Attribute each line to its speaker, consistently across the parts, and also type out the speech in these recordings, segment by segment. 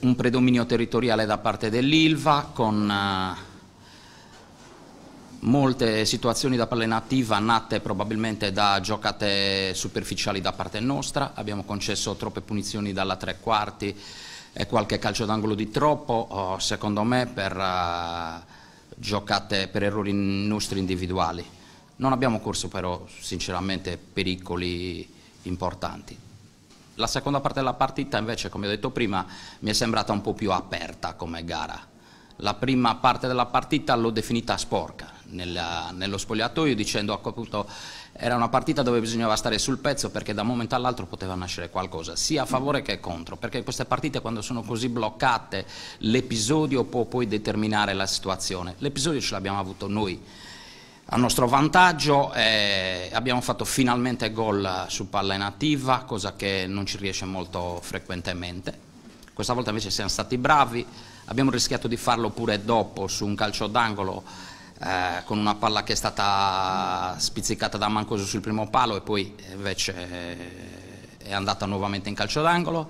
Speaker 1: un predominio territoriale da parte dell'Ilva con uh, molte situazioni da palla inattiva nate probabilmente da giocate superficiali da parte nostra, abbiamo concesso troppe punizioni dalla tre quarti e qualche calcio d'angolo di troppo, oh, secondo me per uh, giocate per errori nostri individuali. Non abbiamo corso però sinceramente pericoli importanti. La seconda parte della partita invece, come ho detto prima, mi è sembrata un po' più aperta come gara. La prima parte della partita l'ho definita sporca nella, nello spogliatoio dicendo appunto era una partita dove bisognava stare sul pezzo perché da un momento all'altro poteva nascere qualcosa, sia a favore che contro, perché queste partite quando sono così bloccate l'episodio può poi determinare la situazione. L'episodio ce l'abbiamo avuto noi a nostro vantaggio, eh, abbiamo fatto finalmente gol su palla inattiva, cosa che non ci riesce molto frequentemente. Questa volta invece siamo stati bravi, abbiamo rischiato di farlo pure dopo su un calcio d'angolo eh, con una palla che è stata spizzicata da Mancoso sul primo palo e poi invece eh, è andata nuovamente in calcio d'angolo.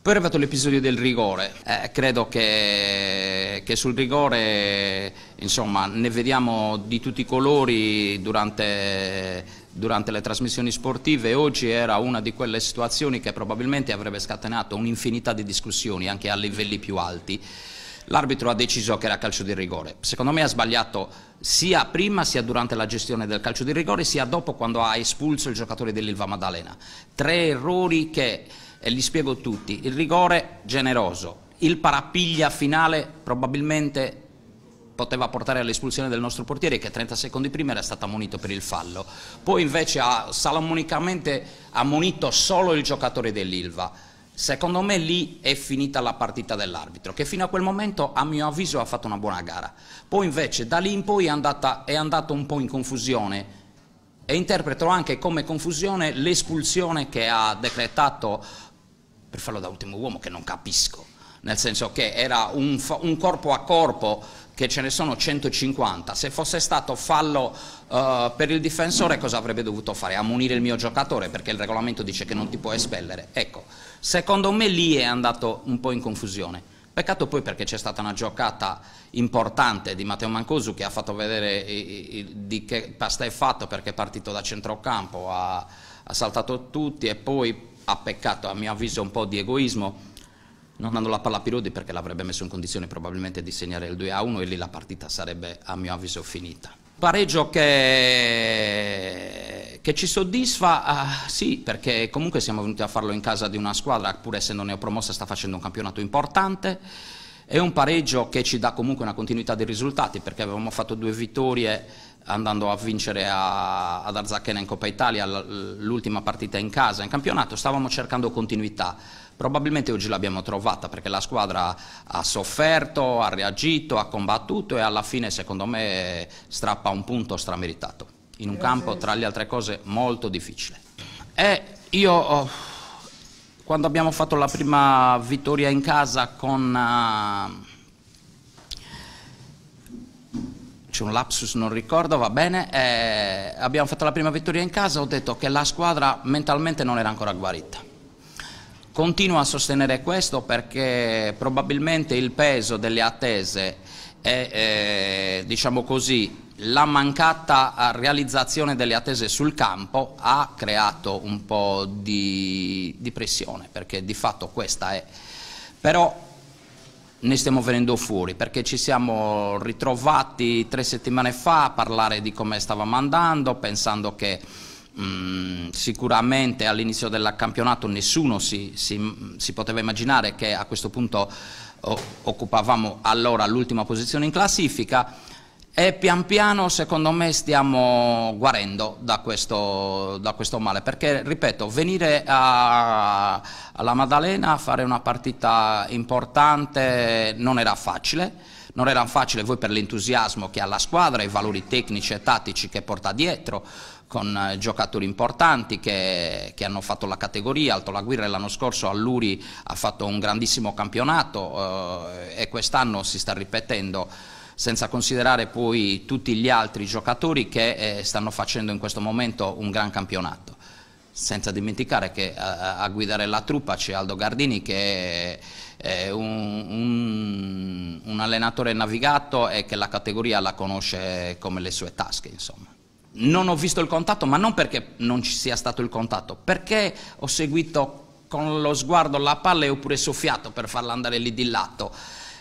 Speaker 1: Poi è arrivato l'episodio del rigore, eh, credo che, che, sul rigore insomma, ne vediamo di tutti i colori durante, durante le trasmissioni sportive, oggi era una di quelle situazioni che probabilmente avrebbe scatenato un'infinità di discussioni anche a livelli più alti l'arbitro ha deciso che era calcio di rigore. Secondo me ha sbagliato sia prima sia durante la gestione del calcio di rigore sia dopo quando ha espulso il giocatore dell'Ilva Maddalena. Tre errori che, e li spiego tutti, il rigore generoso, il parapiglia finale probabilmente poteva portare all'espulsione del nostro portiere che 30 secondi prima era stato ammonito per il fallo, poi invece ha salomonicamente ammonito solo il giocatore dell'Ilva. Secondo me lì è finita la partita dell'arbitro, che fino a quel momento a mio avviso ha fatto una buona gara. Poi invece da lì in poi è, andata, è andato un po' in confusione e interpreto anche come confusione l'espulsione che ha decretato, per farlo da ultimo uomo, che non capisco, nel senso che era un, un corpo a corpo che ce ne sono 150, se fosse stato fallo uh, per il difensore cosa avrebbe dovuto fare? Ammonire il mio giocatore perché il regolamento dice che non ti può espellere. Ecco, Secondo me lì è andato un po' in confusione. Peccato poi perché c'è stata una giocata importante di Matteo Mancosu che ha fatto vedere di che pasta è fatto perché è partito da centrocampo, ha, ha saltato tutti e poi ha peccato a mio avviso un po' di egoismo non dando la palla a Pirodi perché l'avrebbe messo in condizione probabilmente di segnare il 2 a 1 e lì la partita sarebbe a mio avviso finita. Pareggio che, che ci soddisfa, uh, sì, perché comunque siamo venuti a farlo in casa di una squadra, pur essendo neopromossa, sta facendo un campionato importante. È un pareggio che ci dà comunque una continuità di risultati, perché avevamo fatto due vittorie andando a vincere a, ad Arzachena in Coppa Italia l'ultima partita in casa in campionato, stavamo cercando continuità. Probabilmente oggi l'abbiamo trovata perché la squadra ha sofferto, ha reagito, ha combattuto e alla fine secondo me strappa un punto strameritato in un campo tra le altre cose molto difficile. E io oh, quando abbiamo fatto la prima vittoria in casa con... Uh, c'è un lapsus, non ricordo, va bene, eh, abbiamo fatto la prima vittoria in casa, ho detto che la squadra mentalmente non era ancora guarita Continuo a sostenere questo perché probabilmente il peso delle attese e eh, diciamo così, la mancata realizzazione delle attese sul campo ha creato un po' di, di pressione, perché di fatto questa è. Però ne stiamo venendo fuori perché ci siamo ritrovati tre settimane fa a parlare di come stavamo andando, pensando che Mm, sicuramente all'inizio del campionato nessuno si, si, si, poteva immaginare che a questo punto oh, occupavamo allora l'ultima posizione in classifica e pian piano secondo me stiamo guarendo da questo, da questo male. Perché ripeto venire a, alla Maddalena a fare una partita importante non era facile. Non era facile voi per l'entusiasmo che ha la squadra, i valori tecnici e tattici che porta dietro, con eh, giocatori importanti che, che, hanno fatto la categoria, Alto Laguirre l'anno scorso a Luri ha fatto un grandissimo campionato eh, e quest'anno si sta ripetendo senza considerare poi tutti gli altri giocatori che eh, stanno facendo in questo momento un gran campionato. Senza dimenticare che a, a guidare la truppa c'è Aldo Gardini che è, allenatore navigato e che la categoria la conosce come le sue tasche, insomma. Non ho visto il contatto, ma non perché non ci sia stato il contatto, perché ho seguito con lo sguardo la palla e ho pure soffiato per farla andare lì di lato.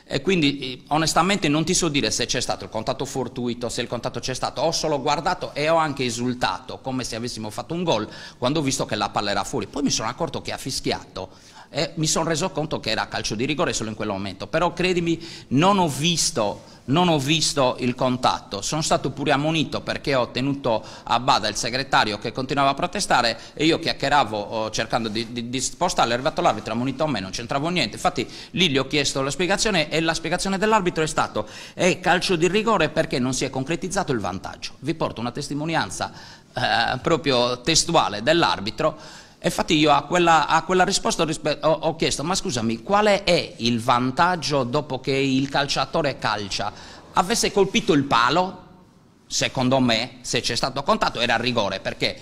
Speaker 1: E quindi onestamente non ti so dire se c'è stato il contatto fortuito, se il contatto c'è stato, ho solo guardato e ho anche esultato come se avessimo fatto un gol quando ho visto che la palla era fuori. Poi mi sono accorto che ha fischiato e mi sono reso conto che era calcio di rigore solo in quel momento, però credimi non ho visto non ho visto il contatto, sono stato pure ammonito perché ho tenuto a bada il segretario che continuava a protestare e io chiacchieravo oh, cercando di, di, di spostarlo, è arrivato l'arbitro, ha ammonito a me, non c'entravo niente, infatti lì gli ho chiesto la spiegazione e la spiegazione dell'arbitro è stato è calcio di rigore perché non si è concretizzato il vantaggio. Vi porto una testimonianza eh, proprio testuale dell'arbitro infatti io a quella, a quella risposta ho, ho, chiesto, ma scusami, qual è il vantaggio dopo che il calciatore calcia? Avesse colpito il palo, secondo me, se c'è stato contatto, era rigore, perché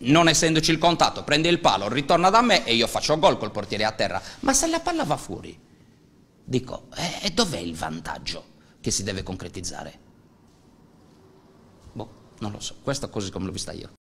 Speaker 1: non essendoci il contatto, prende il palo, ritorna da me e io faccio gol col portiere a terra. Ma se la palla va fuori, dico, eh, e dov'è il vantaggio che si deve concretizzare? Boh, non lo so, questo così come l'ho vista io.